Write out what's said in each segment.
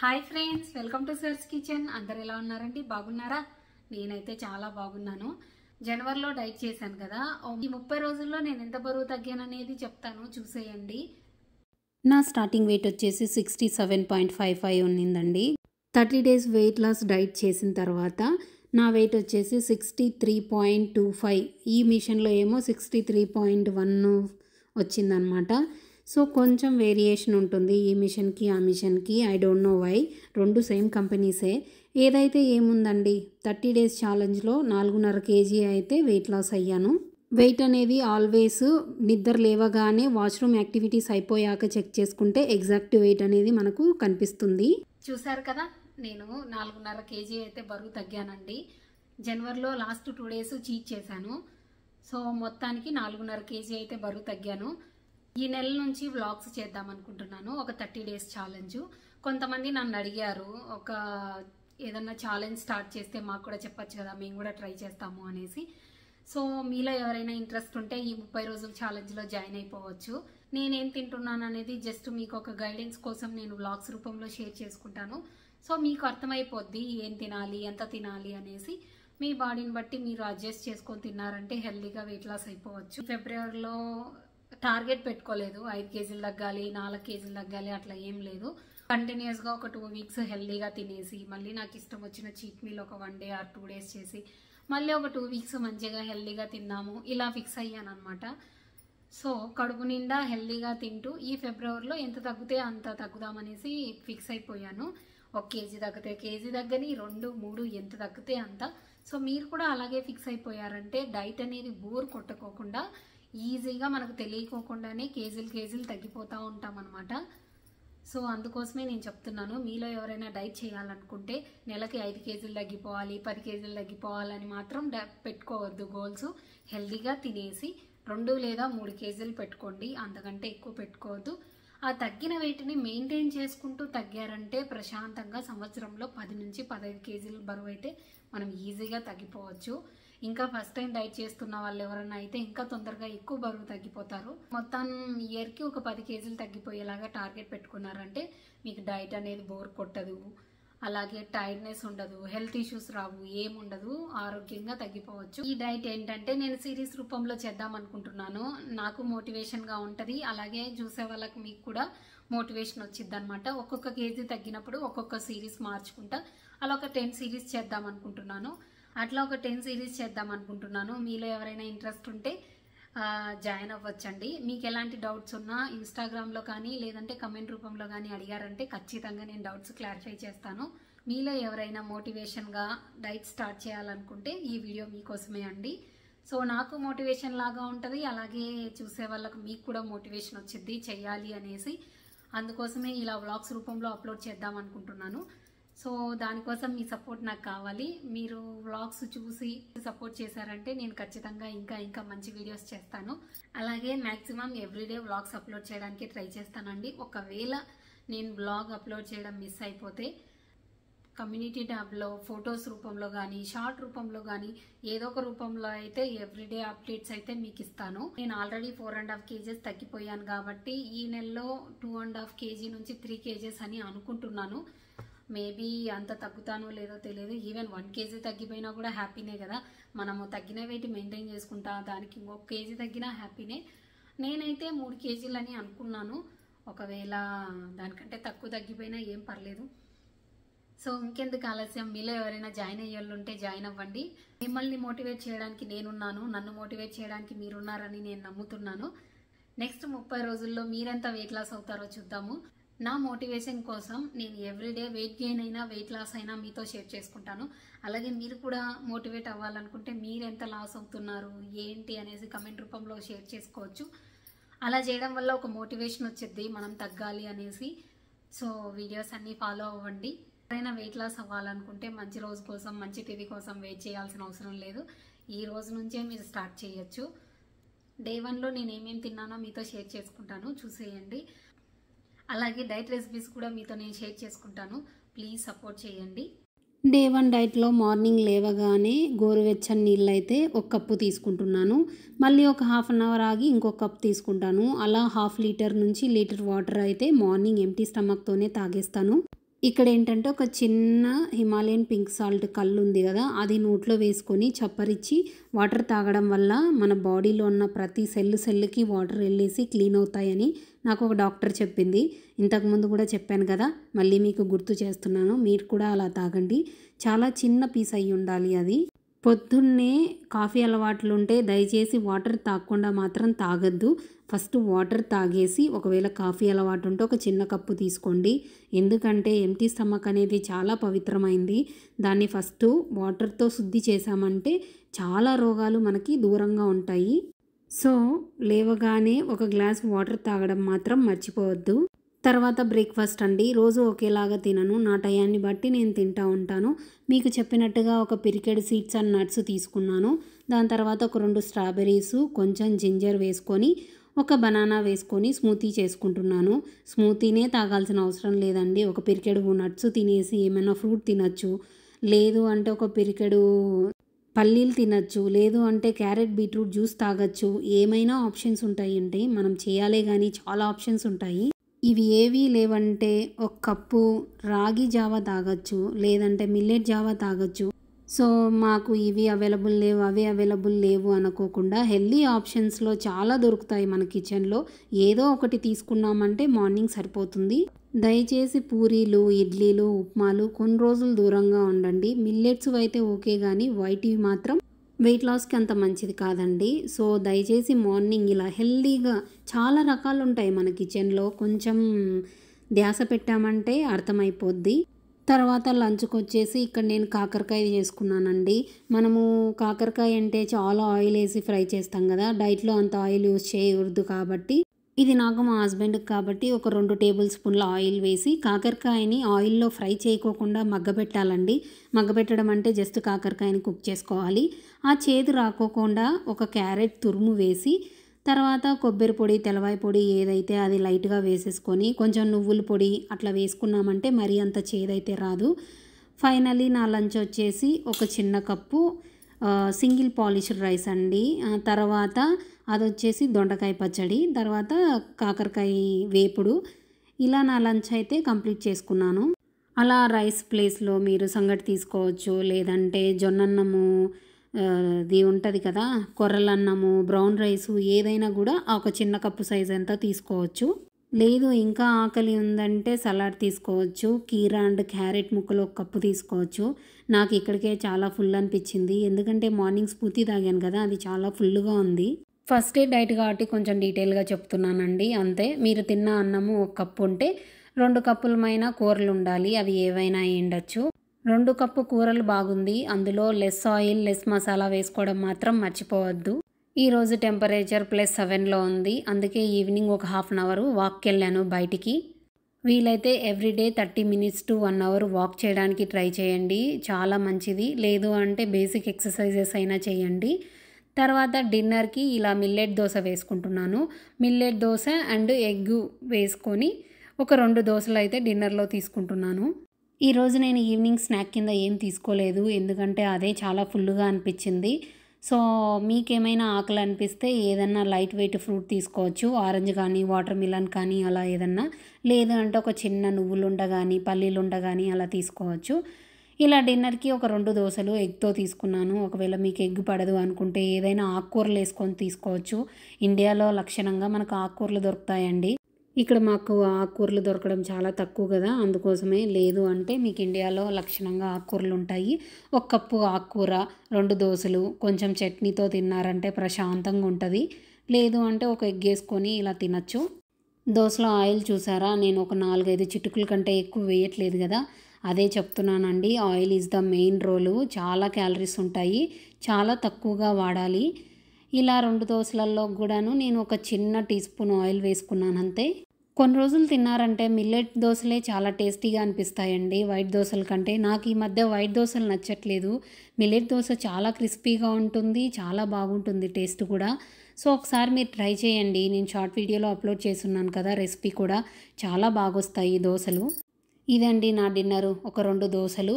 Hi friends welcome to సర్స్ kitchen. అందరు ఎలా ఉన్నారండి? బాగున్నారా? నేనైతే చాలా బాగున్నాను. జనవరిలో డైట్ చేశాను కదా. ఈ ముప్పై రోజుల్లో నేను ఎంత బరువు తగ్గాననేది చెప్తాను. చూసేయండి. నా స్టార్టింగ్ వెయిట్ వచ్చేసి sixty seven point five five ఉన్నిందండి. Thirty days weight loss diet చేసిన తర్వాత నా వెయిట్ వచ్చేసి sixty three point two five. ఈ మిషన్లో ఏమో సిక్స్టీ త్రీ పాయింట్ వన్ వచ్చిందనమాట సో కొంచెం వేరియేషన్ ఉంటుంది ఈ మిషన్కి ఆ మిషన్కి. I don't know why. రెండు సేమ్ కంపెనీసే. ఏదైతే ఏముందండి? థర్టీ డేస్ ఛాలెంజ్లో నాలుగున్నర కేజీ అయితే వెయిట్ లాస్ అయ్యాను. వెయిట్ అనేది ఆల్వేస్ నిద్ర లేవగానే వాష్రూమ్ యాక్టివిటీస్ అయిపోయాక చెక్ చేసుకుంటే ఎగ్జాక్ట్ వెయిట్ అనేది మనకు కనిపిస్తుంది. చూసారు కదా? నేను నాలుగున్నర కేజీ అయితే బరువు తగ్గానండి. జనవరిలో లాస్ట్ టూ డేస్ చీట్ చేశాను. సో మొత్తానికి నాలుగున్నర కేజీ అయితే బరువు తగ్గాను. ఈ నెల నుంచి వ్లాగ్స్ చేద్దాం అనుకుంటున్నాను. ఒక థర్టీ డేస్ ఛాలెంజ్ కొంతమంది నన్ను అడిగారు ఒక ఏదన్నా ఛాలెంజ్ స్టార్ట్ చేస్తే మాకు కూడా చెప్పొచ్చు కదా మేము కూడా ట్రై చేస్తాము అనేసి. సో మీలో ఎవరైనా ఇంట్రెస్ట్ ఉంటే ఈ ముప్పై రోజుల ఛాలెంజ్లో జాయిన్ అయిపోవచ్చు. నేనేం తింటున్నాను అనేది జస్ట్ మీకు ఒక గైడెన్స్ కోసం నేను వ్లాగ్స్ రూపంలో షేర్ చేసుకుంటాను. సో మీకు అర్థమైపోద్ది ఏం తినాలి ఎంత తినాలి అనేసి. మీ బాడీని బట్టి మీరు అడ్జస్ట్ చేసుకొని తిన్నారంటే హెల్దీగా వెయిట్ లాస్ అయిపోవచ్చు. ఫిబ్రవరిలో టార్గెట్ పెట్టుకోలేదు. ఐదు కేజీలు తగ్గాలి నాలుగు కేజీలు తగ్గాలి అట్లా ఏం లేదు. కంటిన్యూస్గా ఒక టూ వీక్స్ హెల్దీగా తినేసి మళ్ళీ నాకు ఇష్టం వచ్చిన చీట్ మీల్ ఒక one day or two days చేసి మళ్ళీ ఒక టూ వీక్స్ మంచిగా హెల్దీగా తిన్నాము. ఇలా ఫిక్స్ అయ్యాను అనమాట సో కడుపు నిండా హెల్దీగా తింటూ ఈ ఫిబ్రవరిలో ఎంత తగ్గితే అంత తగ్గుదామనేసి ఫిక్స్ అయిపోయాను. ఒక కేజీ తగ్గితే కేజీ తగ్గని రెండు మూడు ఎంత తగ్గితే అంత. సో మీరు కూడా అలాగే ఫిక్స్ అయిపోయారంటే డైట్ అనేది బోర్ కొట్టుకోకుండా ఈజీగా మనకు తెలియకోకుండానే కేజీలు కేజీలు తగ్గిపోతూ ఉంటాం అనమాట సో అందుకోసమే నేను చెప్తున్నాను మీలో ఎవరైనా డైట్ చేయాలనుకుంటే నెలకి ఐదు కేజీలు తగ్గిపోవాలి పది కేజీలు తగ్గిపోవాలని మాత్రం పెట్టుకోవద్దు గోల్స్. హెల్దీగా తినేసి రెండు లేదా మూడు కేజీలు పెట్టుకోండి అంతకంటే ఎక్కువ పెట్టుకోవద్దు. ఆ తగ్గిన వెయిట్ని మెయింటైన్ చేసుకుంటూ తగ్గారంటే ప్రశాంతంగా సంవత్సరంలో పది నుంచి పదహైదు కేజీల బరువు అయితే మనం ఈజీగా తగ్గిపోవచ్చు. ఇంకా ఫస్ట్ టైం డైట్ చేస్తున్న వాళ్ళు ఎవరైనా అయితే ఇంకా తొందరగా ఎక్కువ బరువు తగ్గిపోతారు. మొత్తం ఇయర్కి ఒక పది కేజీలు తగ్గిపోయేలాగా టార్గెట్ పెట్టుకున్నారంటే మీకు డైట్ అనేది బోర్ కొట్టదు. అలాగే టైర్డ్నెస్ ఉండదు హెల్త్ ఇష్యూస్ రావు ఏముండదు ఆరోగ్యంగా తగ్గిపోవచ్చు. ఈ డైట్ ఏంటంటే నేను సిరీస్ రూపంలో చేద్దాం అనుకుంటున్నాను. నాకు మోటివేషన్గా ఉంటుంది. అలాగే చూసే వాళ్ళకి మీకు కూడా మోటివేషన్ వచ్చింది అనమాట ఒక్కొక్క కేజీ తగ్గినప్పుడు ఒక్కొక్క సిరీస్ మార్చుకుంటా. అలా ఒక టెన్ సిరీస్ చేద్దాం అనుకుంటున్నాను. అట్లా ఒక టెన్ సిరీస్ చేద్దాం అనుకుంటున్నాను. మీలో ఎవరైనా ఇంట్రెస్ట్ ఉంటే జాయిన్ అవ్వచ్చండి. మీకు ఎలాంటి డౌట్స్ ఉన్నా ఇన్స్టాగ్రామ్లో కానీ లేదంటే కమెంట్ రూపంలో కానీ అడిగారంటే ఖచ్చితంగా నేను డౌట్స్ క్లారిఫై చేస్తాను. మీలో ఎవరైనా మోటివేషన్గా డైట్ స్టార్ట్ చేయాలనుకుంటే ఈ వీడియో మీకోసమే అండి. సో నాకు మోటివేషన్ లాగా ఉంటుంది. అలాగే చూసే వాళ్ళకు మీకు కూడా మోటివేషన్ వచ్చింది చెయ్యాలి అనేసి. అందుకోసమే ఇలా వ్లాగ్స్ రూపంలో అప్లోడ్ చేద్దాం అనుకుంటున్నాను. సో దానికోసం మీ సపోర్ట్ నాకు కావాలి. మీరు వ్లాగ్స్ చూసి సపోర్ట్ చేశారంటే నేను ఖచ్చితంగా ఇంకా ఇంకా మంచి వీడియోస్ చేస్తాను. అలాగే మ్యాక్సిమం ఎవ్రీడే వ్లాగ్స్ అప్లోడ్ చేయడానికి ట్రై చేస్తానండి. ఒకవేళ నేను బ్లాగ్ అప్లోడ్ చేయడం మిస్ అయిపోతే కమ్యూనిటీ ట్యాబ్లో ఫొటోస్ రూపంలో కానీ షార్ట్ రూపంలో కానీ ఏదో ఒక రూపంలో అయితే ఎవ్రీడే అప్డేట్స్ అయితే మీకు ఇస్తాను. నేను already four and half kgs తగ్గిపోయాను కాబట్టి ఈ నెలలో టూ అండ్ హాఫ్ కేజీ నుంచి త్రీ కేజెస్ అని అనుకుంటున్నాను. మేబీ అంత తగ్గుతానో లేదో తెలియదు. ఈవెన్ వన్ కేజీ తగ్గిపోయినా కూడా హ్యాపీనే కదా. మనము తగ్గిన వెయిట్ మెయింటైన్ చేసుకుంటా దానికి ఇంకొక కేజీ తగ్గినా హ్యాపీనే నేనైతే మూడు కేజీలని అనుకున్నాను. ఒకవేళ దానికంటే తక్కువ తగ్గిపోయినా ఏం పర్లేదు. సో ఇంకెందుకు ఆలస్యం? మీలో ఎవరైనా జాయిన్ అయ్యే ఉంటే జాయిన్ అవ్వండి. మిమ్మల్ని మోటివేట్ చేయడానికి నేనున్నాను. నన్ను మోటివేట్ చేయడానికి మీరున్నారని నేను నమ్ముతున్నాను. నెక్స్ట్ ముప్పై రోజుల్లో మీరెంత వెయిట్ లాస్ అవుతారో చూద్దాము. నా మోటివేషన్ కోసం నేను ఎవ్రీడే వెయిట్ గెయిన్ అయినా వెయిట్ లాస్ అయినా మీతో షేర్ చేసుకుంటాను. అలాగే మీరు కూడా మోటివేట్ అవ్వాలనుకుంటే మీరు ఎంత లాస్ అవుతున్నారు ఏంటి అనేసి కమెంట్ రూపంలో షేర్ చేసుకోవచ్చు. అలా చేయడం వల్ల ఒక మోటివేషన్ వచ్చింది మనం తగ్గాలి అనేసి. సో వీడియోస్ అన్నీ ఫాలో అవ్వండి. ఎవరైనా వెయిట్ లాస్ అవ్వాలనుకుంటే మంచి రోజు కోసం మంచి తిథి కోసం వెయిట్ చేయాల్సిన అవసరం లేదు. ఈ రోజు నుంచే మీరు స్టార్ట్ చేయొచ్చు. డే వన్లో నేను ఏమేమి తిన్నానో మీతో షేర్ చేసుకుంటాను. చూసేయండి. అలాగే డైట్ రెసిపీస్ కూడా మీతో నేను షేర్ చేసుకుంటాను. ప్లీజ్ సపోర్ట్ చేయండి. డే వన్ డైట్లో మార్నింగ్ లేవగానే గోరువెచ్చని నీళ్ళు అయితే ఒక కప్పు తీసుకుంటున్నాను. మళ్ళీ ఒక హాఫ్ అన్ అవర్ ఆగి ఇంకొక కప్ తీసుకుంటాను. అలా హాఫ్ లీటర్ నుంచి లీటర్ వాటర్ అయితే మార్నింగ్ ఎంటీ స్టమక్తోనే తాగేస్తాను. ఇక్కడ ఏంటంటే ఒక చిన్న హిమాలయన్ పింక్ సాల్ట్ కళ్ళు ఉంది కదా అది నోట్లో వేసుకొని చప్పరిచ్చి వాటర్ తాగడం వల్ల మన బాడీలో ఉన్న ప్రతి సెల్ సెల్కి వాటర్ వెళ్ళేసి క్లీన్ అవుతాయని నాకు ఒక డాక్టర్ చెప్పింది. ఇంతకుముందు కూడా చెప్పాను కదా మళ్ళీ మీకు గుర్తు చేస్తున్నాను మీరు కూడా అలా తాగండి. చాలా చిన్న పీస్ అయి ఉండాలి అది. పొద్దున్నే కాఫీ అలవాట్లు ఉంటే దయచేసి వాటర్ తాగకుండా మాత్రం తాగద్దు. ఫస్ట్ వాటర్ తాగేసి ఒకవేళ కాఫీ అలవాటు ఉంటే ఒక చిన్న కప్పు తీసుకోండి. ఎందుకంటే ఎంటీ స్టమక్ అనేది చాలా పవిత్రమైంది. దాన్ని ఫస్ట్ వాటర్తో శుద్ధి చేశామంటే చాలా రోగాలు మనకి దూరంగా ఉంటాయి. సో లేవగానే ఒక గ్లాస్ వాటర్ తాగడం మాత్రం మర్చిపోవద్దు. తర్వాత బ్రేక్ఫాస్ట్ అండి. రోజు ఒకేలాగా తినను. నా టయాన్ని బట్టి నేను తింటా ఉంటాను. మీకు చెప్పినట్టుగా ఒక పిరికెడ్ సీడ్స్ అండ్ నట్స్ తీసుకున్నాను. దాని తర్వాత ఒక రెండు స్ట్రాబెర్రీస్ కొంచెం జింజర్ వేసుకొని ఒక బనానా వేసుకొని స్మూతీ చేసుకుంటున్నాను. స్మూతీనే తాగాల్సిన అవసరం లేదండి. ఒక పిరికెడు నట్స్ తినేసి ఏమైనా ఫ్రూట్ తినచ్చు. లేదు అంటే ఒక పిరికెడు పల్లీలు తినచ్చు. లేదు అంటే క్యారెట్ బీట్రూట్ జ్యూస్ తాగొచ్చు. ఏమైనా ఆప్షన్స్ ఉంటాయండి మనం చేయాలే కానీ చాలా ఆప్షన్స్ ఉంటాయి. ఇవి ఏవీ లేవంటే ఒక కప్పు రాగి జావ తాగొచ్చు లేదంటే మిల్లెట్ జావ తాగొచ్చు. సో మాకు ఇవి అవైలబుల్ లేవు అవి అవైలబుల్ లేవు అనుకోకుండా హెల్దీ ఆప్షన్స్లో చాలా దొరుకుతాయి మన కిచెన్లో ఏదో ఒకటి తీసుకున్నామంటే మార్నింగ్ సరిపోతుంది. దయచేసి పూరీలు ఇడ్లీలు ఉప్మాలు కొన్ని రోజులు దూరంగా ఉండండి. మిల్లెట్స్ అయితే ఓకే కానీ వైట్వి మాత్రం వెయిట్ లాస్కి అంత మంచిది కాదండి. సో దయచేసి మార్నింగ్ ఇలా హెల్దీగా చాలా రకాలు ఉంటాయి మన కిచెన్లో. కొంచెం ధ్యాస పెట్టామంటే అర్థమైపోద్ది. తర్వాత లంచ్కి వచ్చేసి ఇక్కడ నేను కాకరకాయ చేసుకున్నానండి. మనము కాకరకాయ అంటే చాలా ఆయిల్ వేసి ఫ్రై చేస్తాం కదా. డైట్లో అంత ఆయిల్ యూస్ చేయకూడదు కాబట్టి ఇది నాకు మా హస్బెండ్కి కాబట్టి ఒక రెండు టేబుల్ స్పూన్ల ఆయిల్ వేసి కాకరకాయని ఆయిల్లో ఫ్రై చేయకోకుండా మగ్గబెట్టాలండి. మగ్గబెట్టడం అంటే జస్ట్ కాకరకాయని కుక్ చేసుకోవాలి. ఆ చేదు రాకోకుండా ఒక క్యారెట్ తురుము వేసి తర్వాత కొబ్బరి పొడి తెలవాయి పొడి ఏదైతే అది లైట్గా వేసేసుకొని కొంచెం నువ్వుల పొడి అట్లా వేసుకున్నామంటే మరీ అంత చేదైతే రాదు. ఫైనలీ నా లంచ్ వచ్చేసి ఒక చిన్న కప్పు సింగిల్ పాలిష్డ్ రైస్ అండి. తర్వాత అది వచ్చేసి దొండకాయ పచ్చడి తర్వాత కాకరకాయ వేపుడు. ఇలా నా లంచ్ అయితే కంప్లీట్ చేసుకున్నాను. అలా రైస్ ప్లేస్లో మీరు సంగటి తీసుకోవచ్చు. లేదంటే జొన్నన్నము ఇది ఉంటుంది కదా కొర్రలన్నము బ్రౌన్ రైస్ ఏదైనా కూడా ఒక చిన్న కప్పు సైజ్ అంతా తీసుకోవచ్చు. లేదు ఇంకా ఆకలి ఉందంటే సలాడ్ తీసుకోవచ్చు. కీరా అండ్ క్యారెట్ ముక్కలు ఒక కప్పు తీసుకోవచ్చు. నాకు ఇక్కడికే చాలా ఫుల్ అనిపించింది. ఎందుకంటే మార్నింగ్ స్ఫూర్తి తాగాను కదా అది చాలా ఫుల్గా ఉంది. ఫస్ట్ డే డైట్ కాబట్టి కొంచెం డీటెయిల్గా చెప్తున్నానండి. అంతే. మీరు తిన్న అన్నము ఒక కప్పు ఉంటే రెండు కప్పులమైన కూరలు ఉండాలి. అవి ఏవైనా ఉండొచ్చు రెండు కప్పు కూరలు బాగుంది. అందులో లెస్ ఆయిల్ లెస్ మసాలా వేసుకోవడం మాత్రం మర్చిపోవద్దు. ఈరోజు టెంపరేచర్ ప్లస్ సెవెన్లో ఉంది. అందుకే ఈవినింగ్ ఒక హాఫ్ అన్ అవర్ వాక్కి వెళ్ళాను బయటికి. వీలైతే everyday thirty minutes to one hour walk చేయడానికి ట్రై చేయండి. చాలా మంచిది. లేదు అంటే బేసిక్ ఎక్సర్సైజెస్ అయినా చేయండి. తర్వాత డిన్నర్కి ఇలా మిల్లెట్ దోశ వేసుకుంటున్నాను. మిల్లెట్ దోశ అండ్ ఎగ్ వేసుకొని ఒక రెండు దోశలు అయితే డిన్నర్లో తీసుకుంటున్నాను. ఈరోజు నేను ఈవినింగ్ స్నాక్ కింద ఏం తీసుకోలేదు. ఎందుకంటే అదే చాలా ఫుల్గా అనిపించింది. సో మీకేమైనా ఆకలి అనిపిస్తే ఏదన్నా లైట్ వెయిట్ ఫ్రూట్ తీసుకోవచ్చు. ఆరెంజ్ కానీ వాటర్ మిలన్ కానీ అలా ఏదన్నా. లేదు అంటే ఒక చిన్న నువ్వులుండ కానీ పల్లీలుండ కానీ అలా తీసుకోవచ్చు. ఇలా డిన్నర్కి ఒక రెండు దోశలు ఎగ్తో తీసుకున్నాను. ఒకవేళ మీకు ఎగ్ పడదు అనుకుంటే ఏదైనా ఆకుకూరలు వేసుకొని తీసుకోవచ్చు. ఇండియాలో లక్షణంగా మనకు ఆకుకూరలు దొరుకుతాయండి. ఇక్కడ మాకు ఆకుకూరలు దొరకడం చాలా తక్కువ కదా అందుకోసమే లేదు అంటే మీకు ఇండియాలో లక్షణంగా ఆకుకూరలు ఉంటాయి. ఒక కప్పు ఆకుకూర రెండు దోశలు కొంచెం చట్నీతో తిన్నారంటే ప్రశాంతంగా ఉంటుంది. లేదు అంటే ఒక ఎగ్ వేసుకొని ఇలా తినచ్చు. దోశలో ఆయిల్ చూసారా? నేను ఒక నాలుగైదు చిటుకుల కంటే ఎక్కువ వేయట్లేదు కదా. అదే చెప్తున్నానండి oil is the main role. చాలా క్యాలరీస్ ఉంటాయి. చాలా తక్కువగా వాడాలి. ఇలా రెండు దోశలలో కూడాను నేను ఒక చిన్న టీ స్పూన్ ఆయిల్ వేసుకున్నాను అంతే. కొన్ని రోజులు తిన్నారంటే మిల్లెట్ దోశలే చాలా టేస్టీగా అనిపిస్తాయండి. వైట్ దోశల కంటే నాకు ఈ మధ్య వైట్ దోశలు నచ్చట్లేదు. మిల్లెట్ దోశ చాలా క్రిస్పీగా ఉంటుంది చాలా బాగుంటుంది టేస్ట్ కూడా. సో ఒకసారి మీరు ట్రై చేయండి. నేను షార్ట్ వీడియోలో అప్లోడ్ చేస్తున్నాను కదా రెసిపీ కూడా. చాలా బాగొస్తాయి దోశలు. ఇదండి నా డిన్నరు. ఒక రెండు దోశలు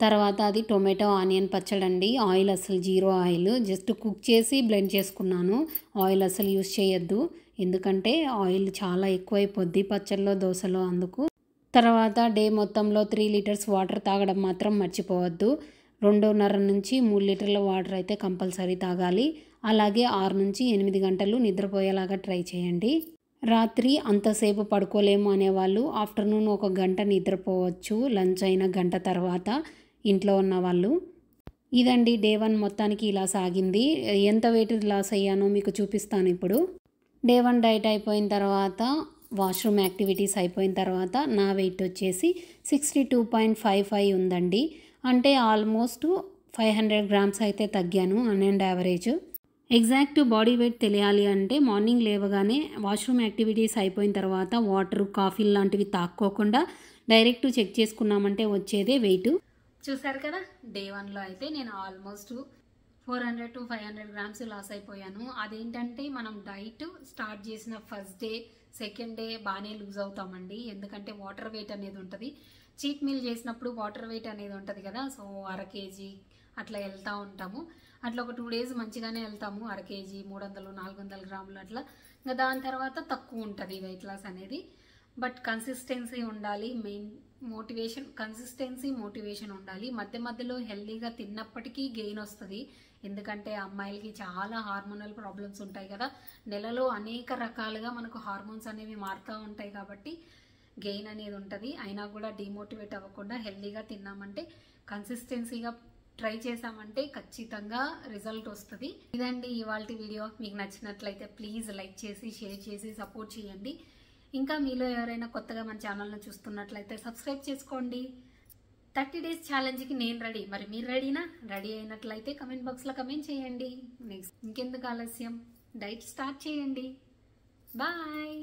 తర్వాత అది టొమాటో ఆనియన్ పచ్చడి అండి ఆయిల్ అసలు జీరో ఆయిల్. జస్ట్ కుక్ చేసి బ్లెండ్ చేసుకున్నాను. ఆయిల్ అసలు యూస్ చేయొద్దు. ఎందుకంటే ఆయిల్ చాలా ఎక్కువైపోద్ది పచ్చళ్ళలో దోశలో అందుకు. తర్వాత డే మొత్తంలో త్రీ లీటర్స్ వాటర్ తాగడం మాత్రం మర్చిపోవద్దు. రెండున్నర నుంచి మూడు లీటర్ల వాటర్ అయితే కంపల్సరీ తాగాలి. అలాగే ఆరు నుంచి ఎనిమిది గంటలు నిద్రపోయేలాగా ట్రై చేయండి. రాత్రి అంతసేపు పడుకోలేము అనేవాళ్ళు ఆఫ్టర్నూన్ ఒక గంట నిద్రపోవచ్చు లంచ్ అయిన గంట తర్వాత ఇంట్లో ఉన్న వాళ్ళు ఇదండి డే వన్ మొత్తానికి ఇలా సాగింది. ఎంత వెయిట్ లాస్ అయ్యానో మీకు చూపిస్తాను ఇప్పుడు. డే వన్ డైట్ అయిపోయిన తర్వాత వాష్రూమ్ యాక్టివిటీస్ అయిపోయిన తర్వాత నా వెయిట్ వచ్చేసి sixty two point five five ఉందండి. అంటే ఆల్మోస్ట్ ఫైవ్ హండ్రెడ్ గ్రామ్స్ అయితే తగ్గాను అన్ and average exact body weight తెలియాలి అంటే మార్నింగ్ లేవగానే వాష్రూమ్ యాక్టివిటీస్ అయిపోయిన తర్వాత వాటర్ కాఫీ లాంటివి తాక్కోకుండా డైరెక్ట్ చెక్ చేసుకున్నామంటే వచ్చేదే వెయిట్. చూసారు కదా? డే వన్లో అయితే నేను almost four hundred to five hundred grams loss అయిపోయాను. అదేంటంటే మనం డైట్ స్టార్ట్ చేసిన ఫస్ట్ డే సెకండ్ డే బాగానే లూజ్ అవుతామండి. ఎందుకంటే వాటర్ వెయిట్ అనేది ఉంటుంది. చీట్ మీల్ చేసినప్పుడు వాటర్ వెయిట్ అనేది ఉంటుంది కదా? సో అర కేజీ అట్లా వెళ్తూ ఉంటాము. అట్లా ఒక టూ డేస్ మంచిగానే వెళ్తాము. అర కేజీ మూడు వందలు నాలుగు వందల గ్రాములు అట్లా. ఇంకా దాని తర్వాత తక్కువ ఉంటుంది వెయిట్ లాస్ అనేది. బట్ కన్సిస్టెన్సీ ఉండాలి. మెయిన్ మోటివేషన్ కన్సిస్టెన్సీ మోటివేషన్ ఉండాలి. మధ్య మధ్యలో హెల్దీగా తిన్నప్పటికీ గెయిన్ వస్తుంది. ఎందుకంటే అమ్మాయిలకి చాలా హార్మోనల్ ప్రాబ్లమ్స్ ఉంటాయి కదా. నెలలో అనేక రకాలుగా మనకు హార్మోన్స్ అనేవి మారుతూ ఉంటాయి కాబట్టి గెయిన్ అనేది ఉంటుంది. అయినా కూడా డిమోటివేట్ అవ్వకుండా హెల్దీగా తిన్నామంటే కన్సిస్టెన్సీగా ట్రై చేసామంటే ఖచ్చితంగా రిజల్ట్ వస్తుంది. ఇదండి ఇవాళ వీడియో. మీకు నచ్చినట్లయితే ప్లీజ్ లైక్ చేసి షేర్ చేసి సపోర్ట్ చేయండి. ఇంకా మీలో ఎవరైనా కొత్తగా మన ఛానల్ను చూస్తున్నట్లయితే సబ్స్క్రైబ్ చేసుకోండి. థర్టీ డేస్ ఛాలెంజ్కి నేను రెడీ. మరి మీరు రెడీనా? రెడీ అయినట్లయితే కమెంట్ బాక్స్లో కమెంట్ చేయండి. నెక్స్ట్. ఇంకెందుకు ఆలస్యం? డైట్ స్టార్ట్ చేయండి. బాయ్!